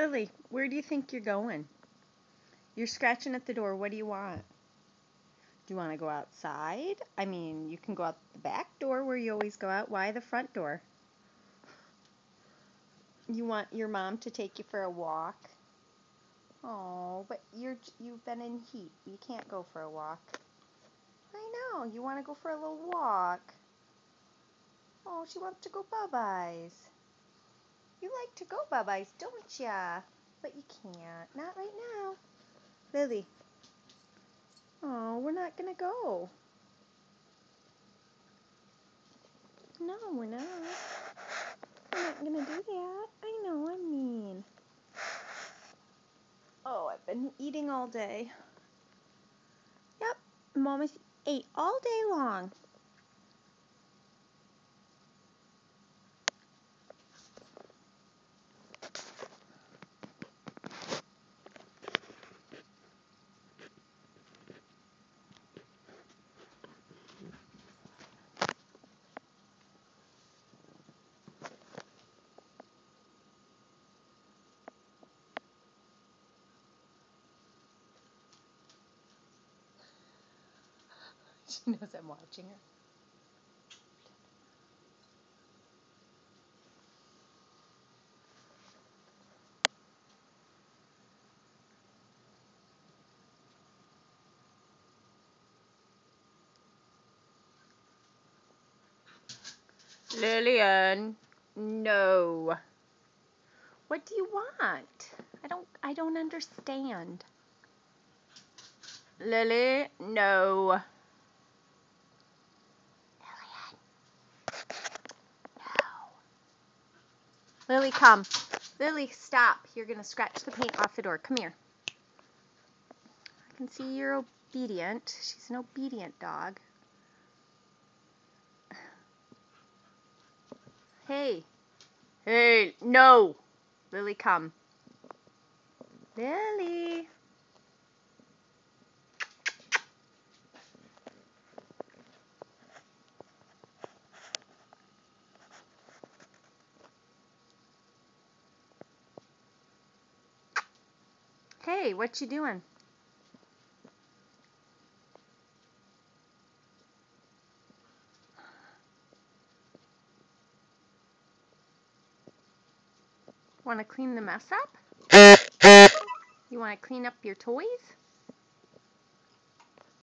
Lilly, where do you think you're going? You're scratching at the door. What do you want? Do you want to go outside? I mean, you can go out the back door where you always go out. Why the front door? You want your mom to take you for a walk? Oh, but you're you've been in heat. You can't go for a walk. I know. You want to go for a little walk. Oh, she wants to go bye-byes. You like to go bye-byes, don't ya? But you can't. Not right now. Lilly. Oh, we're not going to go. No, we're not. We're not going to do that. I know, I'm mean. Oh, I've been eating all day. Yep, Mama's ate all day long. She knows I'm watching her. Lillian, no. What do you want? I don't I don't understand. Lilly, no. Lilly, come. Lilly, stop. You're going to scratch the paint off the door. Come here. I can see you're obedient. She's an obedient dog. Hey. Hey, no. Lilly, come. Lilly. Hey, what you doing? Want to clean the mess up? You want to clean up your toys?